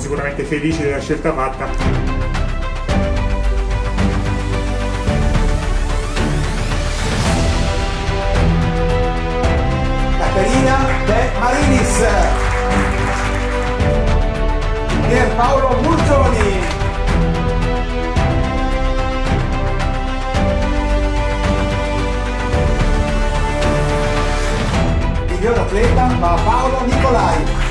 sicuramente felici della scelta fatta. Caterina De Marinis. Pierpaolo Murgioni miglior atleta va Paolo Nicolai.